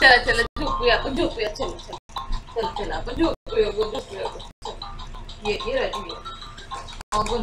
चला चला, झुक गया चलो चलो चल, चला चला झुक गया गो झुक गया चला. ये ये राजू ये अगं